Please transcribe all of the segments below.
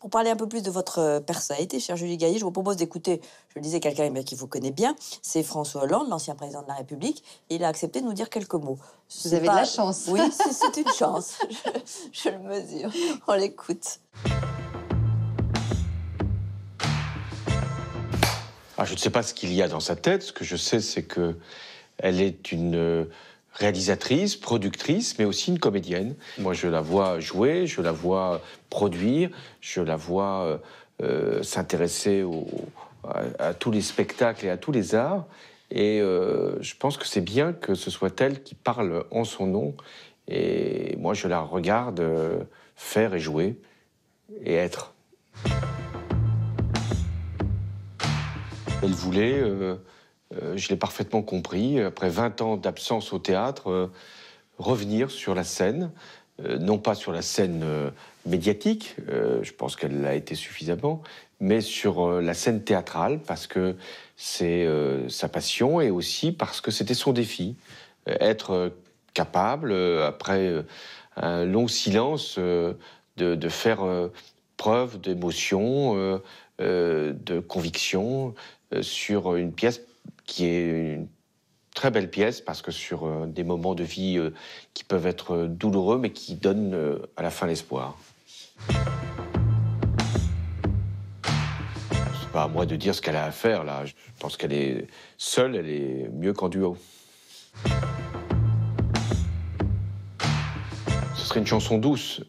Pour parler un peu plus de votre euh, personnalité, cher Julie Gaillet, je vous propose d'écouter, je le disais, quelqu'un qui vous connaît bien. C'est François Hollande, l'ancien président de la République. Et il a accepté de nous dire quelques mots. Vous avez de la chance. Oui, c'est une chance. je, je le mesure. On l'écoute. Ah, je ne sais pas ce qu'il y a dans sa tête. Ce que je sais, c'est que elle est une euh, réalisatrice, productrice, mais aussi une comédienne. Moi, je la vois jouer, je la vois produire, je la vois euh, euh, s'intéresser à, tous les spectacles et à tous les arts. Et je pense que c'est bien que ce soit elle qui parle en son nom. Et moi, je la regarde faire et jouer et être. Elle voulait, euh, euh, je l'ai parfaitement compris, après 20 ans d'absence au théâtre, euh, revenir sur la scène, non pas sur la scène médiatique, je pense qu'elle l'a été suffisamment, mais sur la scène théâtrale, parce que c'est sa passion et aussi parce que c'était son défi. être capable, après un long silence, de, faire preuve d'émotion, de conviction, euh, sur une pièce qui est une très belle pièce parce que sur euh, des moments de vie euh, qui peuvent être douloureux mais qui donnent à la fin l'espoir. C'est pas à moi de dire ce qu'elle a à faire là. Je pense qu'elle est seule, elle est mieux qu'en duo. Ce serait une chanson douce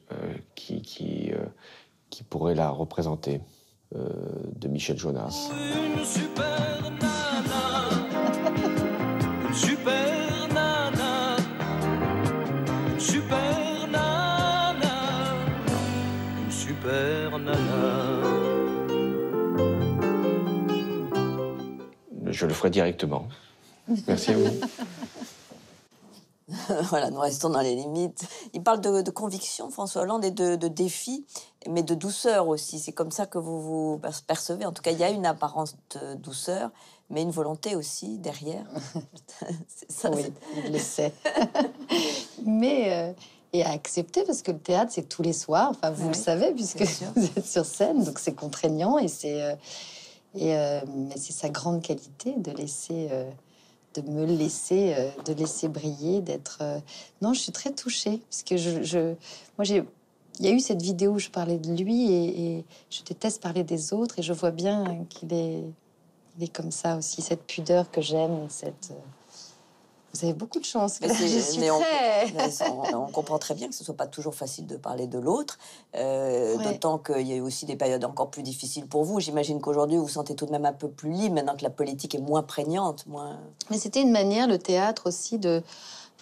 qui, qui pourrait la représenter. Euh, de Michel Jonas. Une super nana, une super nana, une super nana, une super nana. Je le ferai directement. Merci à vous. voilà, nous restons dans les limites. Il parle de, conviction, François Hollande, et de, de défi, mais de douceur aussi. C'est comme ça que vous vous percevez. En tout cas, il y a une apparence de douceur, mais une volonté aussi derrière. ça, oui, il le sait. mais euh, et à accepter parce que le théâtre c'est tous les soirs. Enfin, vous le savez puisque vous êtes sur scène, donc c'est contraignant et c'est euh, et euh, mais c'est sa grande qualité de laisser de me laisser, euh, de laisser briller, d'être. Euh, non, je suis très touchée parce que je, moi j'ai, il y a eu cette vidéo où je parlais de lui et, je déteste parler des autres et je vois bien qu'il est, il est comme ça aussi, cette pudeur que j'aime, cette. Euh, vous avez beaucoup de chance. on, comprend très bien que ce soit pas toujours facile de parler de l'autre, euh, d'autant qu'il y a eu aussi des périodes encore plus difficiles pour vous. J'imagine qu'aujourd'hui, vous vous sentez tout de même un peu plus libre, maintenant que la politique est moins prégnante. Moins... Mais c'était une manière, le théâtre aussi, de...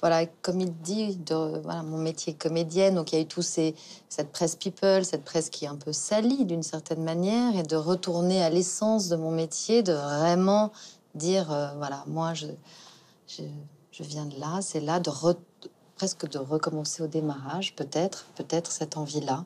Voilà, comme il dit, de, voilà, mon métier comédienne, donc il y a eu tout ces, cette presse people, cette presse qui est un peu salie d'une certaine manière, et de retourner à l'essence de mon métier, de vraiment dire, euh, voilà, moi, je, je je viens de là, c'est là de presque de recommencer au démarrage, peut-être, peut-être cette envie-là.